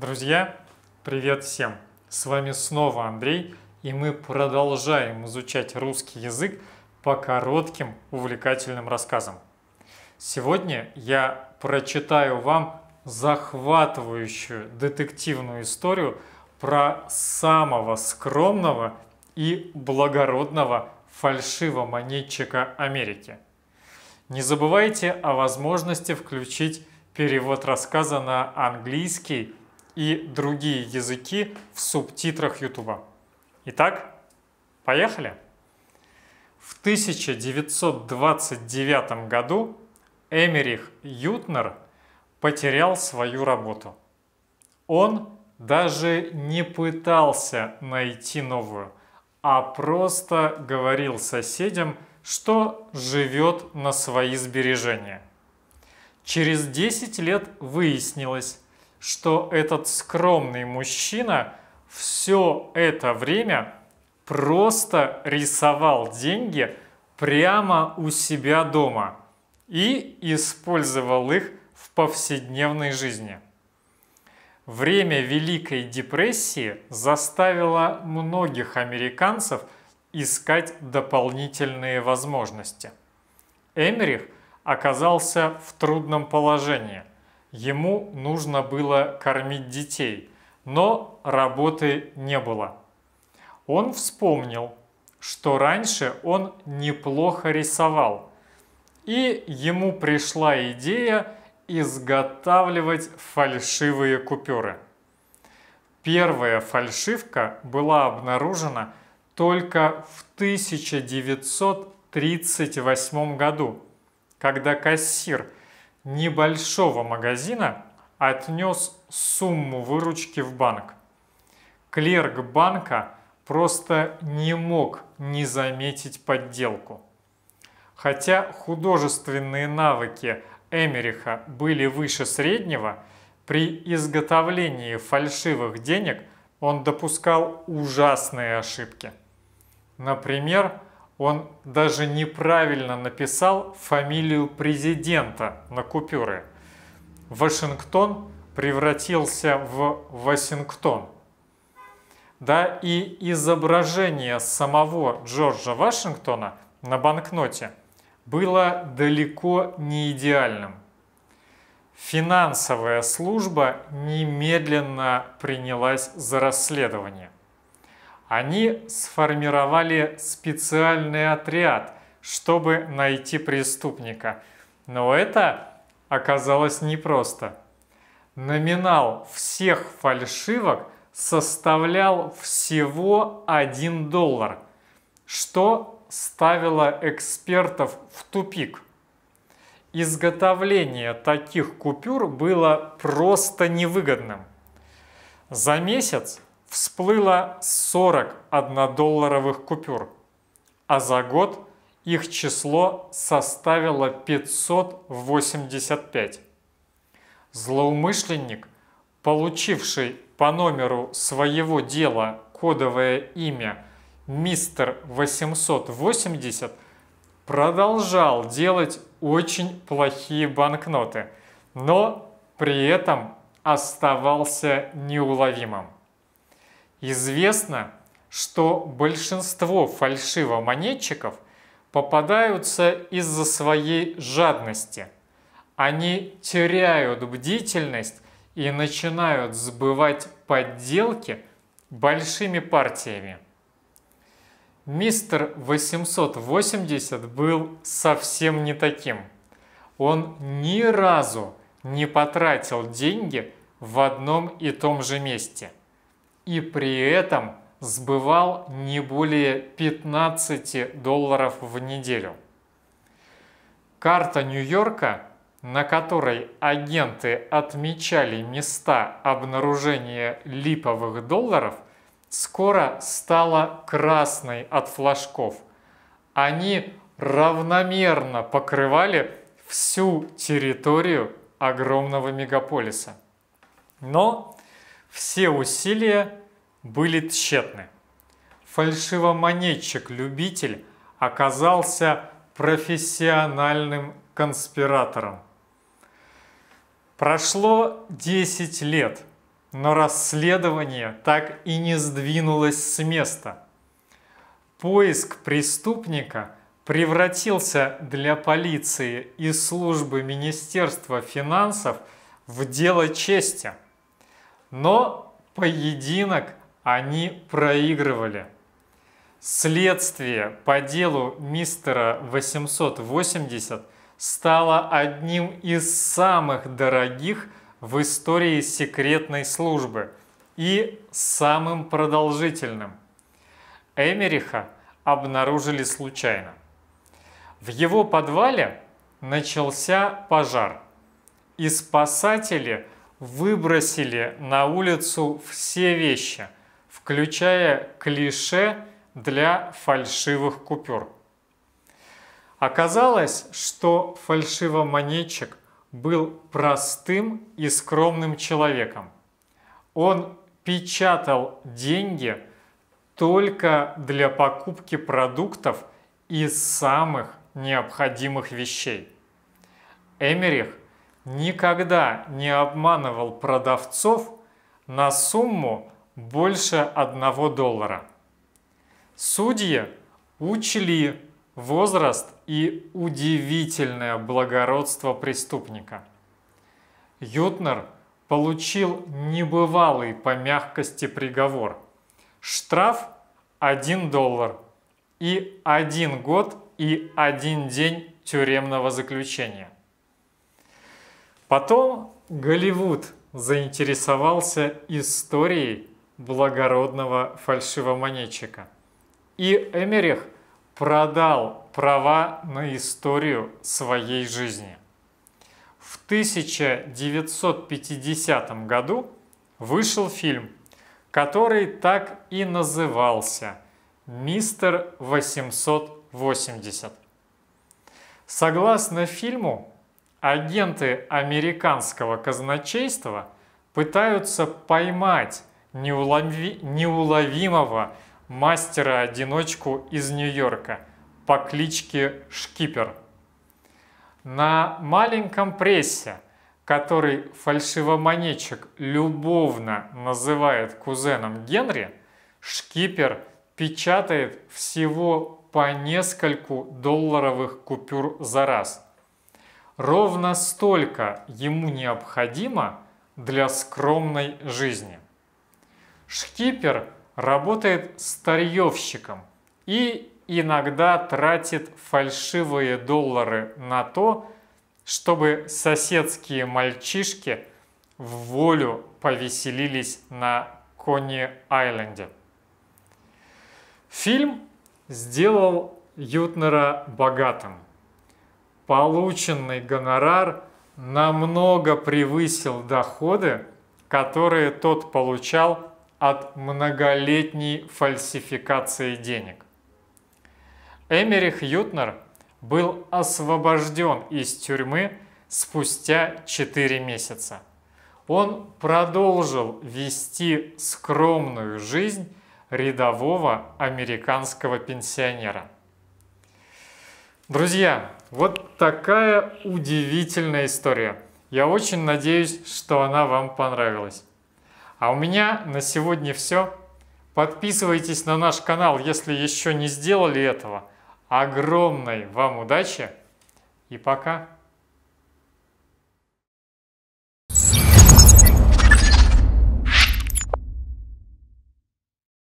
Друзья, привет всем! С вами снова Андрей, и мы продолжаем изучать русский язык по коротким увлекательным рассказам. Сегодня я прочитаю вам захватывающую детективную историю про самого скромного и благородного фальшивомонетчика Америки. Не забывайте о возможности включить перевод рассказа на английский и другие языки в субтитрах YouTube. Итак, поехали! В 1929 году Эмерих Ютнер потерял свою работу. Он даже не пытался найти новую, а просто говорил соседям, что живет на свои сбережения. Через 10 лет выяснилось, что этот скромный мужчина все это время просто рисовал деньги прямо у себя дома и использовал их в повседневной жизни. Время Великой депрессии заставило многих американцев искать дополнительные возможности. Эмерих оказался в трудном положении. Ему нужно было кормить детей, но работы не было. Он вспомнил, что раньше он неплохо рисовал, и ему пришла идея изготавливать фальшивые купюры. Первая фальшивка была обнаружена только в 1938 году, когда кассир – небольшого магазина отнес сумму выручки в банк. Клерк банка просто не мог не заметить подделку. Хотя художественные навыки Эмериха были выше среднего, при изготовлении фальшивых денег он допускал ужасные ошибки. Например, он даже неправильно написал фамилию президента на купюре. Вашингтон превратился в Вашингтон. Да и изображение самого Джорджа Вашингтона на банкноте было далеко не идеальным. Финансовая служба немедленно принялась за расследование – они сформировали специальный отряд, чтобы найти преступника. Но это оказалось непросто. Номинал всех фальшивок составлял всего 1 доллар, что ставило экспертов в тупик. Изготовление таких купюр было просто невыгодным. За месяц всплыло 40 однодолларовых купюр, а за год их число составило 585. Злоумышленник, получивший по номеру своего дела кодовое имя мистер 880, продолжал делать очень плохие банкноты, но при этом оставался неуловимым. Известно, что большинство фальшивомонетчиков попадаются из-за своей жадности. Они теряют бдительность и начинают сбывать подделки большими партиями. Мистер 880 был совсем не таким. Он ни разу не потратил деньги в одном и том же месте – и при этом сбывал не более 15 долларов в неделю. Карта Нью-Йорка, на которой агенты отмечали места обнаружения липовых долларов, скоро стала красной от флажков. Они равномерно покрывали всю территорию огромного мегаполиса. Но все усилия были тщетны. Фальшивомонетчик-любитель оказался профессиональным конспиратором. Прошло 10 лет, но расследование так и не сдвинулось с места. Поиск преступника превратился для полиции и службы Министерства финансов в дело чести. Но поединок они проигрывали. Следствие по делу мистера 880 стало одним из самых дорогих в истории секретной службы и самым продолжительным. Эмериха обнаружили случайно. В его подвале начался пожар, и спасатели выбросили на улицу все вещи, включая клише для фальшивых купюр. Оказалось, что фальшивомонетчик был простым и скромным человеком. Он печатал деньги только для покупки продуктов из самых необходимых вещей. Эмерих никогда не обманывал продавцов на сумму больше одного доллара. Судьи учли возраст и удивительное благородство преступника. Ютнер получил небывалый по мягкости приговор. Штраф 1 доллар и один год и один день тюремного заключения. Потом Голливуд заинтересовался историей благородного фальшивомонетчика. И Эмерих – продал права на историю своей жизни. В 1950 году вышел фильм, который так и назывался «Мистер 880». Согласно фильму, агенты американского казначейства пытаются поймать неуловимого мастера-одиночку из Нью-Йорка по кличке Шкипер. На маленьком прессе, который фальшивомонетчик любовно называет кузеном Генри, Шкипер печатает всего по нескольку долларовых купюр за раз. Ровно столько ему необходимо для скромной жизни. Шкипер – работает старьевщиком и иногда тратит фальшивые доллары на то, чтобы соседские мальчишки в волю повеселились на Кони-Айленде. Фильм сделал Ютнера богатым. Полученный гонорар намного превысил доходы, которые тот получал от многолетней фальсификации денег. Эмерих Ютнер был освобожден из тюрьмы спустя 4 месяца. Он продолжил вести скромную жизнь рядового американского пенсионера. Друзья, вот такая удивительная история. Я очень надеюсь, что она вам понравилась. А у меня на сегодня все. Подписывайтесь на наш канал, если еще не сделали этого. Огромной вам удачи и пока!